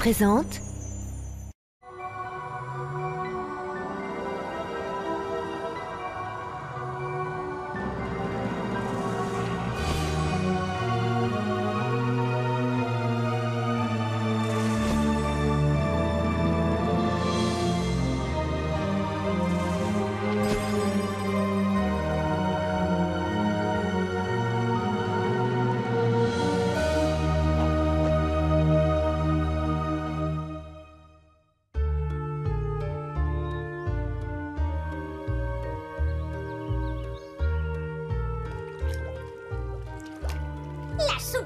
présente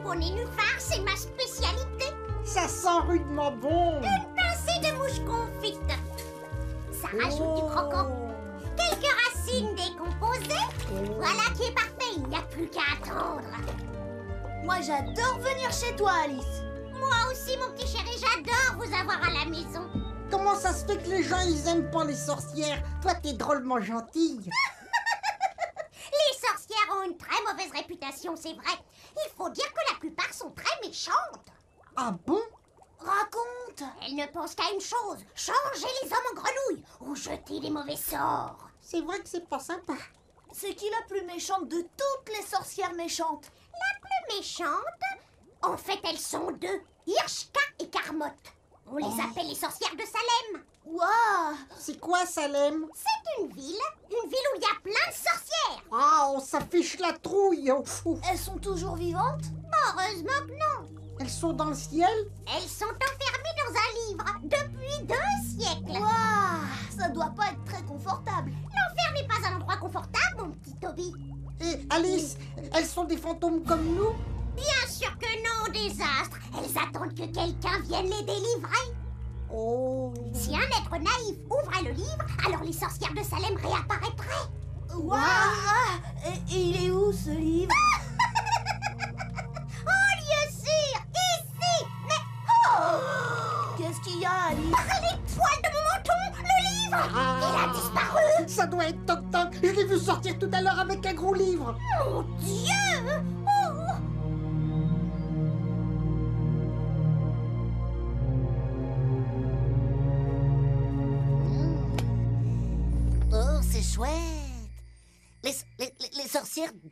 Au nénuphar, c'est ma spécialité. Ça sent rudement bon Une pincée de mouche confite. Ça rajoute du croquant. Quelques racines décomposées. Voilà qui est parfait, il n'y a plus qu'à attendre. Moi, j'adore venir chez toi, Alice. Moi aussi, mon petit chéri, j'adore vous avoir à la maison. Comment ça se fait que les gens ils aiment pas les sorcières? Toi t'es drôlement gentille Les sorcières ont une très mauvaise réputation, c'est vrai. Il faut dire que la plupart sont très méchantes. Ah bon? Raconte Elles ne pensent qu'à une chose, changer les hommes en grenouilles ou jeter des mauvais sorts. C'est vrai que c'est pas sympa. C'est qui la plus méchante de toutes les sorcières méchantes La plus méchante En fait, elles sont deux, Hirschka et Carmotte. On les appelle les sorcières de Salem. Waouh C'est quoi Salem? C'est une ville, une ville où il y a plein de sorcières. Ah, on s'affiche la trouille. Elles sont toujours vivantes? Heureusement que non. Elles sont dans le ciel? Elles sont enfermées dans un livre depuis deux siècles. Waouh Ça doit pas être très confortable. L'enfer n'est pas un endroit confortable, mon petit Toby. Et Alice, elles sont des fantômes comme nous? Bien sûr que non, désastre. Elles attendent que quelqu'un vienne les délivrer. Oh Si un être naïf ouvrait le livre, alors les sorcières de Salem réapparaîtraient. Waouh et, et il est où ce livre Oh, lieu sûr Ici. Mais oh. Qu'est-ce qu'il y a, Alice Les poils de mon menton Le livre Il a disparu. Ça doit être Toc Toc. Je l'ai vu sortir tout à l'heure avec un gros livre. Mon Dieu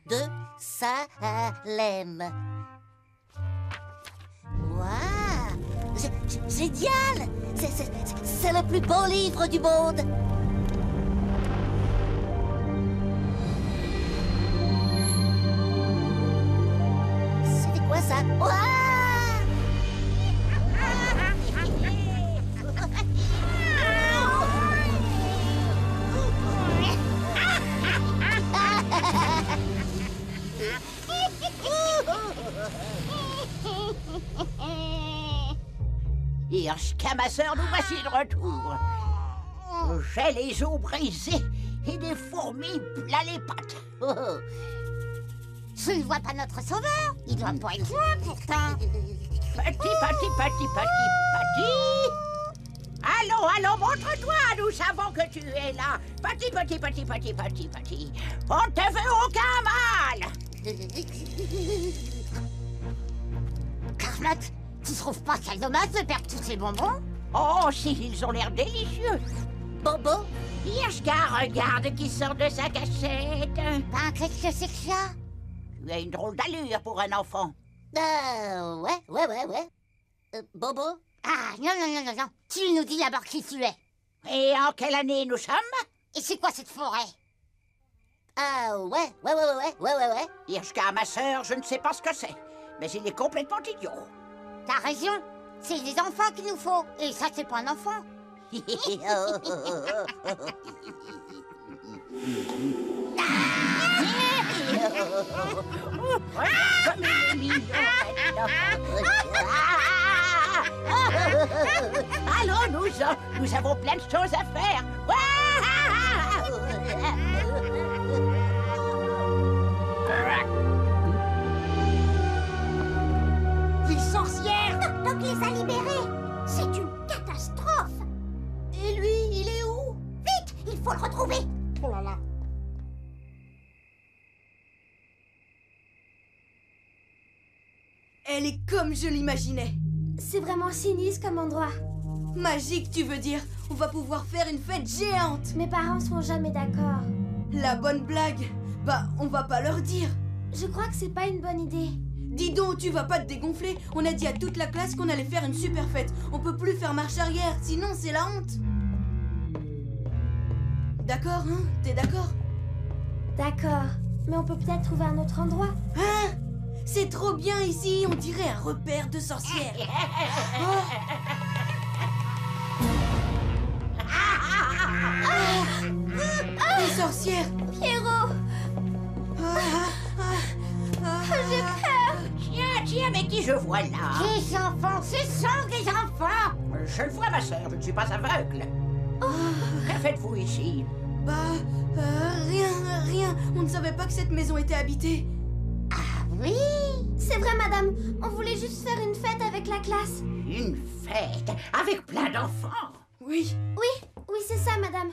de Salem. Waouh Génial. C'est- le plus beau livre du monde. C'était quoi ça? Ma sœur, nous voici de retour. J'ai les os brisés et des fourmis plein les pattes. Oh, oh. Je ne vois pas notre sauveur Il doit pas être loin, pourtant Petit, petit, petit, petit, petit. Allons, allons, montre-toi, nous savons que tu es là. Petit, petit, petit, petit, petit, petit. On te veut aucun mal. Tu trouves pas ça dommage de perdre tous ces bonbons? Oh, si, ils ont l'air délicieux. Bobo Hirschgar, regarde qui sort de sa cachette. Ben, qu'est-ce que c'est que ça? Tu as une drôle d'allure pour un enfant. Euh, ouais, ouais, ouais, ouais. Euh, Bobo? Ah, non, non, non, non, non. Tu nous dis d'abord qui tu es. Et en quelle année nous sommes? Et c'est quoi cette forêt? Ah, euh, ouais, ouais, ouais, ouais, ouais, ouais, ouais. Hirschgar, ma sœur, je ne sais pas ce que c'est mais il est complètement idiot. T'as raison. C'est des enfants qu'il nous faut. Et ça, c'est pas un enfant. Comme il est mignon, Allons-nous-en, nous avons plein de choses à faire. Elle est comme je l'imaginais. C'est vraiment sinistre comme endroit. Magique, tu veux dire On va pouvoir faire une fête géante Mes parents seront jamais d'accord. La bonne blague Bah, on va pas leur dire Je crois que c'est pas une bonne idée. Dis donc, tu vas pas te dégonfler On a dit à toute la classe qu'on allait faire une super fête. On peut plus faire marche arrière, sinon c'est la honte. D'accord, hein? T'es d'accord? D'accord. Mais on peut peut-être trouver un autre endroit. Hein? C'est trop bien ici, on dirait un repère de sorcières. Oh. Des sorcières Pierrot J'ai peur Tiens, tiens, mais qui je vois là? Les enfants, ce sont des enfants Je le vois, ma sœur, je ne suis pas aveugle. Que faites-vous ici? Bah, euh, rien, rien. On ne savait pas que cette maison était habitée. Ah oui C'est vrai, madame. On voulait juste faire une fête avec la classe. Une fête avec plein d'enfants. Oui. Oui, oui, c'est ça, madame.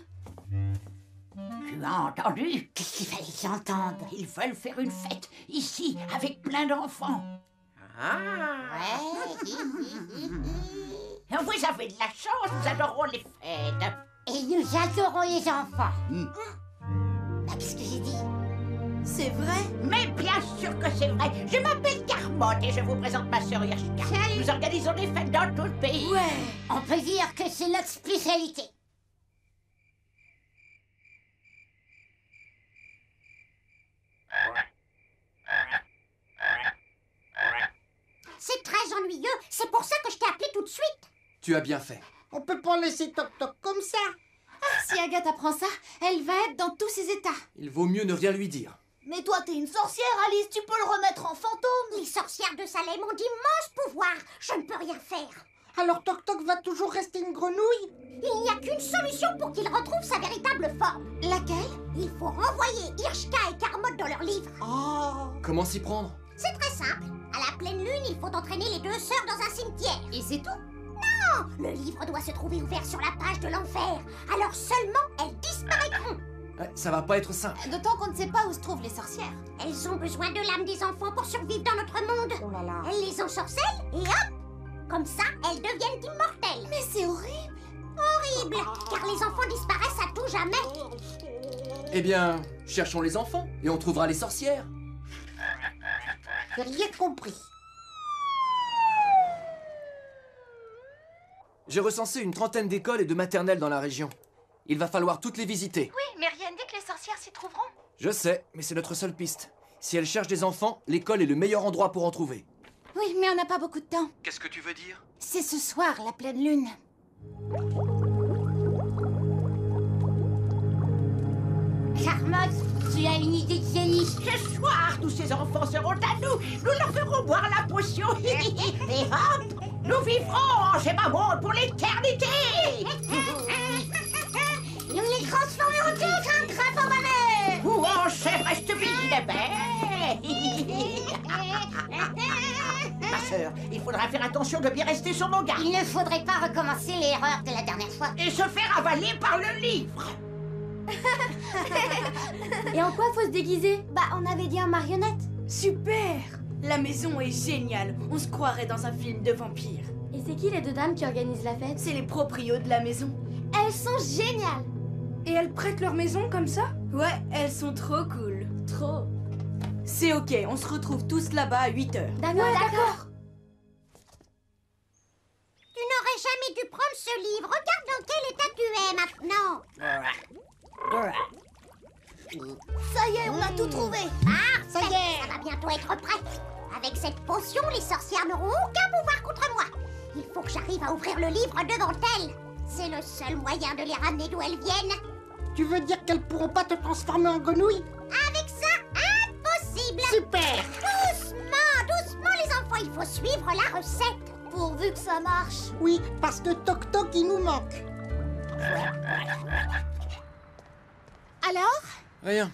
Tu as entendu? Qu'est-ce qu'il fallait qu'ils entendent? Ils veulent faire une fête ici avec plein d'enfants. Ah Ouais. Vous avez de la chance, nous adorons les fêtes. Et nous adorons les enfants. Bah, qu'est-ce que j'ai dit C'est vrai Mais bien sûr que c'est vrai. Je m'appelle Carmotte et je vous présente ma sœur Yashka. Salut. Nous organisons des fêtes dans tout le pays. Ouais. On peut dire que c'est notre spécialité. C'est très ennuyeux. C'est pour ça que je t'ai appelé tout de suite. Tu as bien fait. On peut pas laisser Toc Toc comme ça. Si Agathe apprend ça, elle va être dans tous ses états. Il vaut mieux ne rien lui dire. Mais toi, t'es une sorcière, Alice, tu peux le remettre en fantôme. Les sorcières de Salem ont d'immenses pouvoirs. Je ne peux rien faire. Alors Toc Toc va toujours rester une grenouille? Il n'y a qu'une solution pour qu'il retrouve sa véritable forme. Laquelle? Il faut renvoyer Irshka et Carmotte dans leur livre. Oh Comment s'y prendre? C'est très simple. À la pleine lune, il faut entraîner les deux sœurs dans un cimetière. Et c'est tout? Non Le livre doit se trouver ouvert sur la page de l'enfer. Alors seulement elles disparaîtront. Ouais, Ça va pas être simple. D'autant qu'on ne sait pas où se trouvent les sorcières. Elles ont besoin de l'âme des enfants pour survivre dans notre monde. Oh là là Elles les ensorcellent et hop Comme ça, elles deviennent immortelles. Mais c'est horrible Horrible Car les enfants disparaissent à tout jamais. Eh bien, cherchons les enfants et on trouvera les sorcières. J'ai rien compris. J'ai recensé une trentaine d'écoles et de maternelles dans la région. Il va falloir toutes les visiter. Oui, mais rien ne dit que les sorcières s'y trouveront. Je sais, mais c'est notre seule piste. Si elles cherchent des enfants, l'école est le meilleur endroit pour en trouver. Oui, mais on n'a pas beaucoup de temps. Qu'est-ce que tu veux dire? C'est ce soir, la pleine lune. Charmotte, tu as une idée de génie. Ce soir, tous ces enfants seront à nous. Nous leur ferons boire la potion. Et hop, nous vivrons en Gemma Monde pour l'éternité. estupide. Ma sœur, il faudra faire attention de bien rester sur nos gardes Il ne faudrait pas recommencer l'erreur de la dernière fois. et se faire avaler par le livre. Et en quoi faut se déguiser? Bah, on avait dit en marionnette. Super La maison est géniale. On se croirait dans un film de vampires. Et c'est qui les deux dames qui organisent la fête? C'est les proprios de la maison. Elles sont géniales Et elles prêtent leur maison comme ça? Ouais, elles sont trop cool. Trop C'est ok, on se retrouve tous là-bas à 8 heures. D'accord, d'accord Tu n'aurais jamais dû prendre ce livre. Regarde dans quel état tu es maintenant. Ça y est, on a tout trouvé. Ah, ça y est. Ça va bientôt être prêt. Avec cette potion, les sorcières n'auront aucun pouvoir contre moi. Il faut que j'arrive à ouvrir le livre devant elles. C'est le seul moyen de les ramener d'où elles viennent. Tu veux dire qu'elles pourront pas te transformer en grenouille Avec Super Doucement, doucement les enfants, il faut suivre la recette. Pourvu que ça marche. Oui, parce que Toc Toc, il nous manque. Alors? Rien.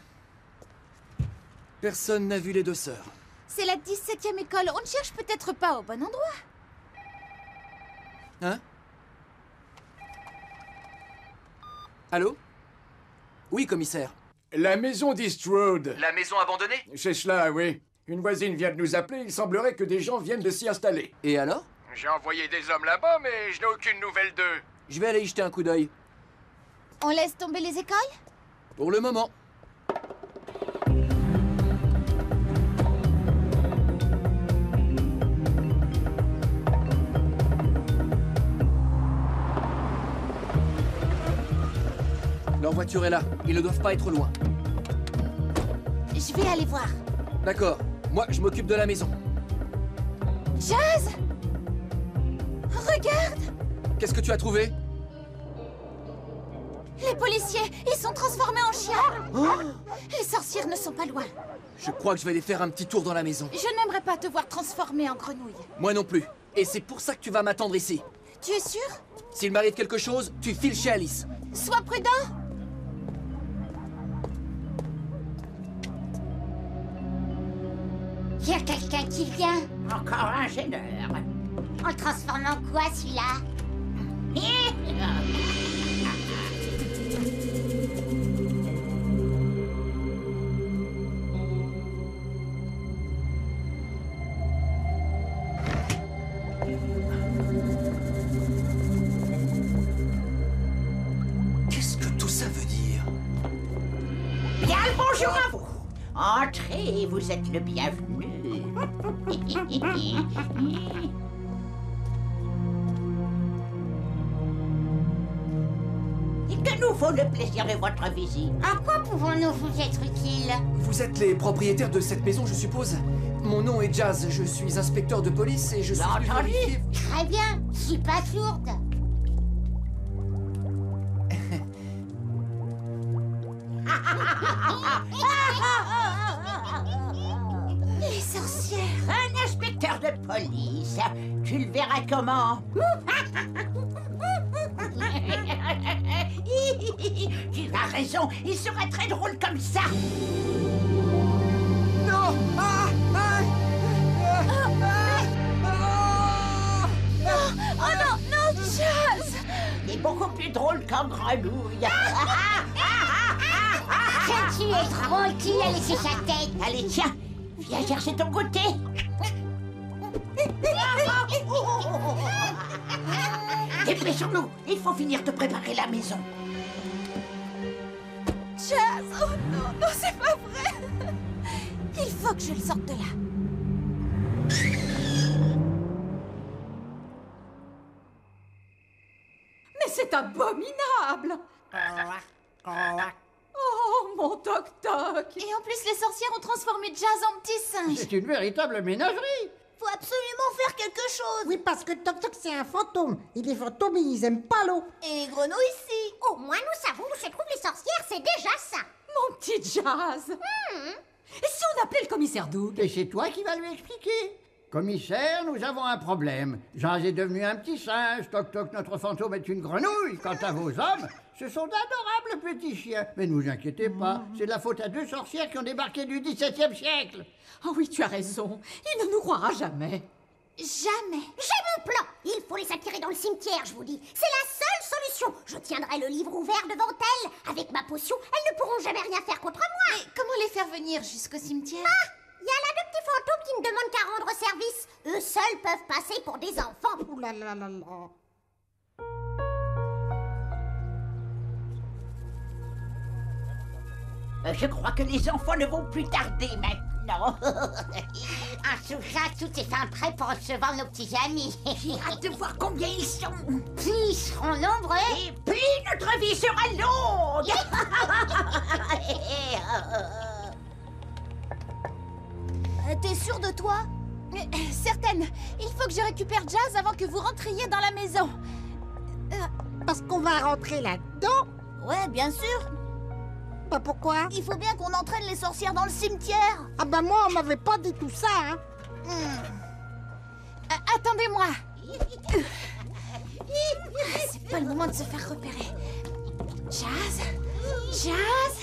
Personne n'a vu les deux sœurs. C'est la 17e école. On ne cherche peut-être pas au bon endroit. Hein? Allô? Oui, commissaire. La maison d'East Road. La maison abandonnée? C'est cela, oui. Une voisine vient de nous appeler, il semblerait que des gens viennent de s'y installer. Et alors? J'ai envoyé des hommes là-bas, mais je n'ai aucune nouvelle d'eux. Je vais aller y jeter un coup d'œil. On laisse tomber les écailles Pour le moment. Leur voiture est là. Ils ne doivent pas être loin. Je vais aller voir. D'accord. Moi, je m'occupe de la maison. Jazz Regarde Qu'est-ce que tu as trouvé? Les policiers, ils sont transformés en chiens Les sorcières ne sont pas loin. Je crois que je vais aller faire un petit tour dans la maison. Je n'aimerais pas te voir transformé en grenouille. Moi non plus. Et c'est pour ça que tu vas m'attendre ici. Tu es sûr? S'il m'arrive quelque chose, tu files chez Alice. Sois prudent Y a quelqu'un qui vient Encore un gêneur. En le transformant en quoi celui-là? Qu'est-ce que tout ça veut dire? Bien le bonjour à vous. Entrez, vous êtes le bienvenu. Vaut le plaisir de votre visite En quoi pouvons-nous vous être utiles? Vous êtes les propriétaires de cette maison, je suppose Mon nom est Jazz, je suis inspecteur de police et je suis Entendu. Très bien, je suis pas sourde. Les sorcières Un inspecteur de police. Tu le verras comment? raison, il serait très drôle comme ça. Non. Ah Ah Oh non, non, Jazz Il est beaucoup plus drôle qu'en grenouille. Tu es drôle, qui a laissé sa tête? Allez, tiens, viens chercher ton goûter. Dépêchons-nous, il faut finir de préparer la maison. Jazz Oh non, non, c'est pas vrai Il faut que je le sorte de là. Mais c'est abominable Oh, mon toc-toc Et en plus, les sorcières ont transformé Jazz en petit singe. C'est une véritable ménagerie. Faut absolument faire quelque chose. Oui, parce que Toc Toc, c'est un fantôme. Et les fantômes, ils aiment pas l'eau. Et grenouille ici. Au moins, nous savons où se trouvent c'est déjà ça. Mon petit Jazz Et si on appelait le commissaire Doug Et c'est toi qui vas lui expliquer. Commissaire, nous avons un problème. Jean est devenu un petit singe. Toc toc, notre fantôme est une grenouille. Quant à vos hommes, ce sont d'adorables petits chiens. Mais ne vous inquiétez pas, c'est de la faute à deux sorcières qui ont débarqué du XVIIe siècle. Oh oui, tu as raison. Il ne nous croira jamais. Jamais. J'ai mon plan. Il faut les attirer dans le cimetière, je vous dis. C'est la Je tiendrai le livre ouvert devant elles. Avec ma potion, elles ne pourront jamais rien faire contre moi. Mais comment les faire venir jusqu'au cimetière? Ah Il y a là deux petits fantômes qui ne demandent qu'à rendre service. Eux seuls peuvent passer pour des enfants. Ouh là là là là. Euh, Je crois que les enfants ne vont plus tarder maintenant. En tout cas, tout est fin prêt pour recevoir nos petits amis. J'ai hâte de voir combien ils sont. Plus ils seront nombreux. Et plus notre vie sera longue. Euh, T'es sûre de toi? Euh, Certaine. Il faut que je récupère Jazz avant que vous rentriez dans la maison. Parce qu'on va rentrer là-dedans. Ouais, bien sûr. Bah pourquoi? Il faut bien qu'on entraîne les sorcières dans le cimetière. Ah bah moi, on m'avait pas dit tout ça, hein. Euh, Attendez-moi. C'est pas le moment de se faire repérer. Jazz Jazz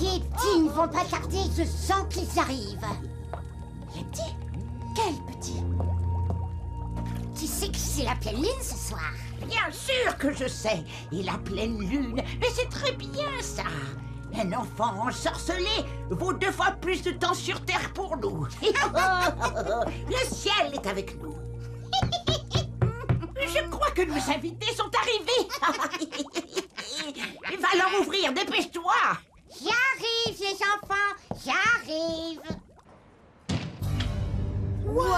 Les petits ne vont pas tarder, je sens qu'ils arrivent. Les petits? Quels petits? Tu sais que c'est la pleine lune ce soir? Bien sûr que je sais. Et la pleine lune. Mais c'est très bien ça. Un enfant ensorcelé vaut deux fois plus de temps sur Terre pour nous. Le ciel est avec nous. que nos invités sont arrivés Il va leur ouvrir, dépêche-toi J'arrive, les enfants, j'arrive. Waouh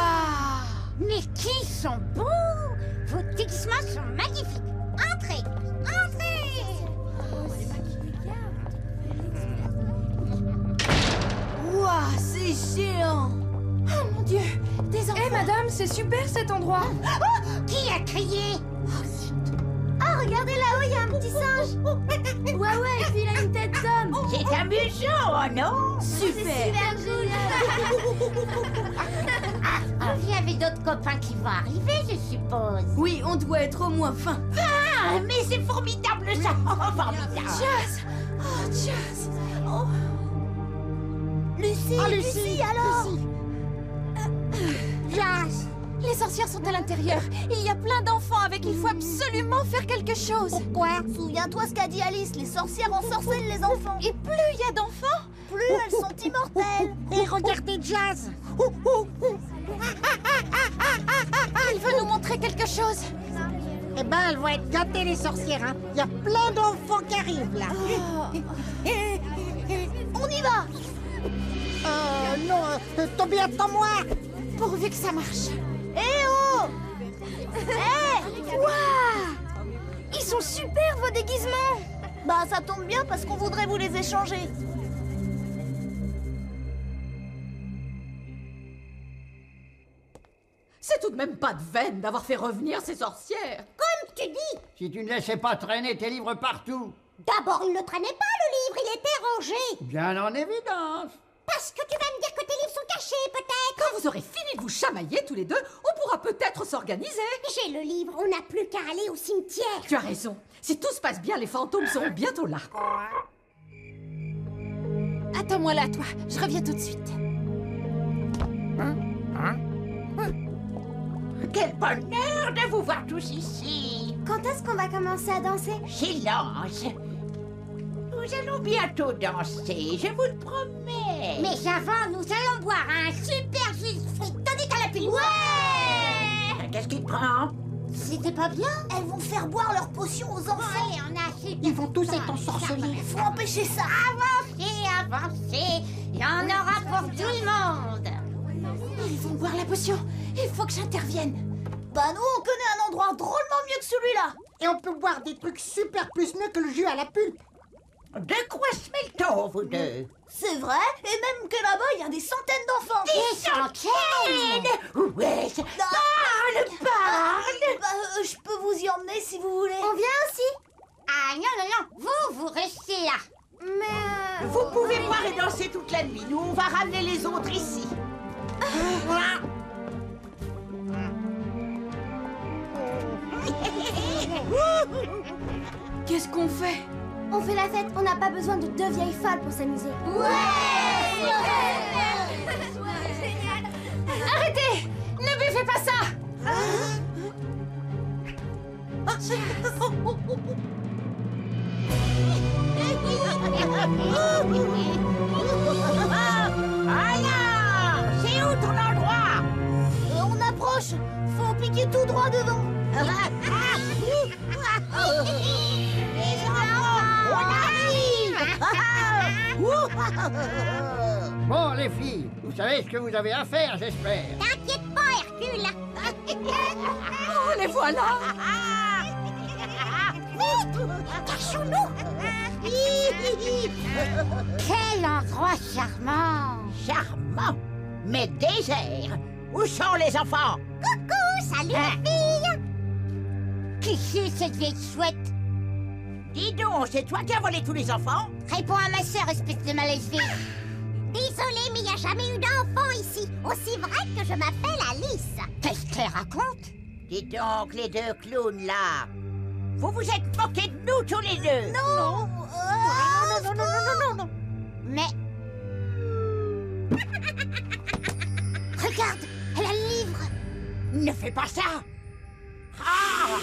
Mais qui sont beaux Vos déguisements sont magnifiques. Entrez, entrez. Waouh, c'est géant. Oh mon Dieu Des enfants. Eh madame, c'est super cet endroit. Qui a crié? Ah, regardez il y a un petit singe Ouais, ouais, et puis il a une tête d'homme. C'est amusant, oh non. Super. Vous avez d'autres copains qui vont arriver, je suppose. Oui, on doit être au moins fin. Ah, mais c'est formidable ça. Oh, formidable. Jazz. Oh, Jazz. Oh. Lucie Ah, Lucie, Lucie, alors. Lucie. Jazz Les sorcières sont à l'intérieur. Il y a plein d'enfants avec il faut absolument faire quelque chose. Pourquoi Souviens-toi ce qu'a dit Alice, les sorcières ensorcellent les enfants. Et plus il y a d'enfants, plus elles sont immortelles. Et regardez Jazz Il veut nous montrer quelque chose. Eh ben, elles vont être gâtées, les sorcières, hein. Il y a plein d'enfants qui arrivent, là. On y va Euh, non, euh, Toby, attends-moi Pourvu que ça marche. Eh oh Eh Waouh Ils sont super vos déguisements Bah ça tombe bien parce qu'on voudrait vous les échanger. C'est tout de même pas de veine d'avoir fait revenir ces sorcières. Comme tu dis, Si tu ne laissais pas traîner tes livres partout. d'abord il ne traînait pas le livre, il était rangé. Bien en évidence. Parce que tu vas me dire que tes livres sont cachés, peut-être. Quand vous aurez fini de vous chamailler tous les deux, pourra peut-être s'organiser. J'ai le livre, on n'a plus qu'à aller au cimetière. Tu as raison. Si tout se passe bien, les fantômes seront bientôt là. Attends-moi là, toi. Je reviens tout de suite. Quel bonheur de vous voir tous ici Quand est-ce qu'on va commencer à danser? Silence Nous allons bientôt danser, je vous le promets Mais avant, nous allons boire un super jus de fruits tonique à la pilule. Ouais Qu'est-ce qui te prend C'était pas bien Elles vont faire boire leurs potions aux enfants. Ouais, on a assez Ils vont tous être ensorcelés. Faut empêcher ça. Avancez, avancez. Il y en aura pour tout le monde. Ils vont boire la potion. Il faut que j'intervienne. Bah nous, on connaît un endroit drôlement mieux que celui-là. Et on peut boire des trucs super plus mieux que le jus à la pulpe. De quoi se mêle-t-on, vous deux C'est vrai Et même que là-bas, il y a des centaines d'enfants. Des centaines Ouais, c'est- parle, parle Bah, euh, je peux vous y emmener si vous voulez. On vient aussi Ah non, non, non. Vous, vous restez là. Mais... euh, Vous pouvez boire et danser toute la nuit, nous on va ramener les autres ici Qu'est-ce qu'on fait? On fait la fête, on n'a pas besoin de deux vieilles folles pour s'amuser. Arrêtez Ne buvez pas ça. Alors, c'est où ton endroit? On approche Faut piquer tout droit devant Bon, les filles, vous savez ce que vous avez à faire, j'espère. T'inquiète pas, Hercule. Oh, les voilà Cachons-nous. Quel endroit charmant. Charmant, mais désert Où sont les enfants? Coucou, salut les filles. Qui c'est cette vieille chouette? Dis donc, c'est toi qui as volé tous les enfants Réponds à ma sœur, espèce de malaisée. Désolée, mais il n'y a jamais eu d'enfant ici. Aussi vrai que je m'appelle Alice. Qu'est-ce qu'elle raconte Dis donc, les deux clowns là Vous vous êtes moqués de nous tous les deux Non non, non, non, non, non, non, non. Mais... Regarde, elle a le livre. Ne fais pas ça Ah Oh,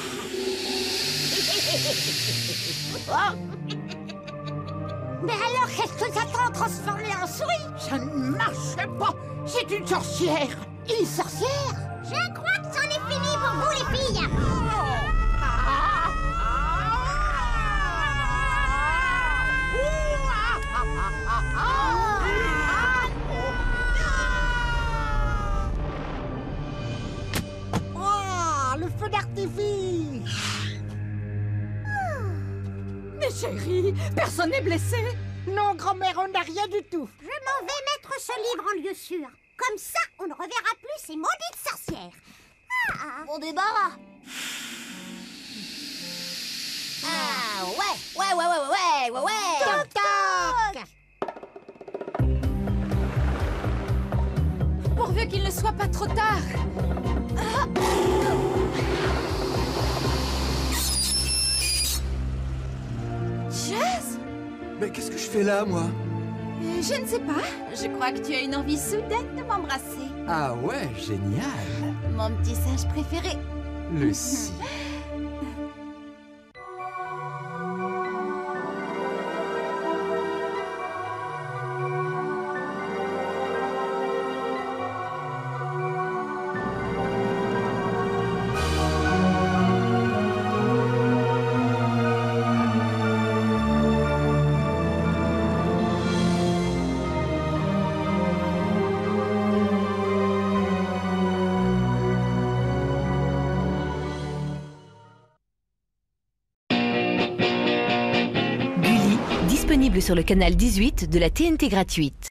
Mais alors, qu'est-ce que t'attends transformé en souris? Ça ne marche pas. C'est une sorcière. Une sorcière? Je crois que c'en est fini pour vous, les filles. Oh, le feu d'artifice. Chérie, personne n'est blessé. Non, grand-mère, on n'a rien du tout. Je m'en vais mettre ce livre en lieu sûr. Comme ça, on ne reverra plus ces maudites sorcières. Ah, Bon débarras. Ah ouais, ouais, ouais, ouais, ouais, ouais, ouais. toc toc Pourvu qu'il ne soit pas trop tard. Jazz Mais qu'est-ce que je fais là, moi Euh, Je ne sais pas. Je crois que tu as une envie soudaine de m'embrasser. Ah ouais, génial Mon petit singe préféré. Lucie. sur le canal 18 de la TNT gratuite.